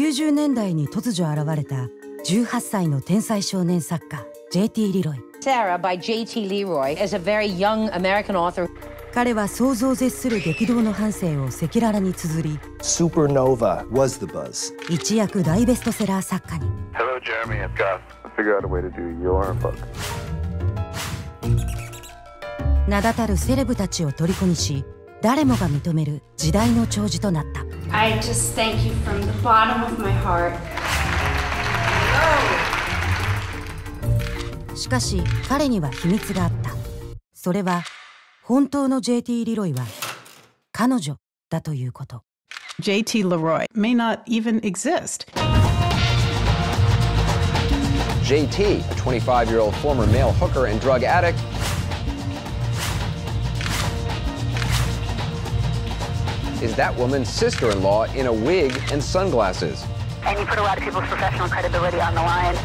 90年代に突如現れた18歳の天才少年作家 J.T. リロイ Sarah by J.T. Leroy is a very young American author. 彼は想像を絶する激動の半生を赤裸々に綴り Supernova was the buzz. 一躍大ベストセラー作家に Hello, Jeremy. I've got to figure out a way to do your book. 名だたるセレブたちを虜にし誰もが認める時代の寵児となった I just thank you from the bottom of my heart. しかし彼には秘密があったそれは本当の JT リロイは彼女だということ JT Leroy may not even exist. JT, a 25 year old former male hooker and drug addict, is that woman's sister-in-law in a wig and sunglasses. And you put a lot of people's professional credibility on the line.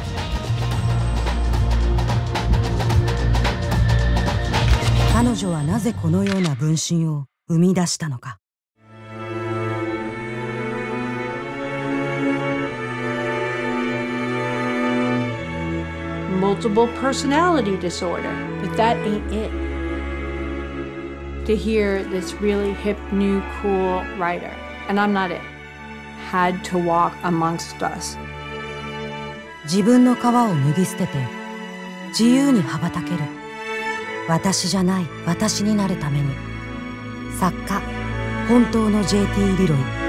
Multiple personality disorder, but that ain't it. To hear this really hip, new, cool writer, and I'm not it, had to walk amongst us. 自分の皮を脱ぎ捨てて自由に羽ばたける私じゃない私になるために作家本当の JT リロイ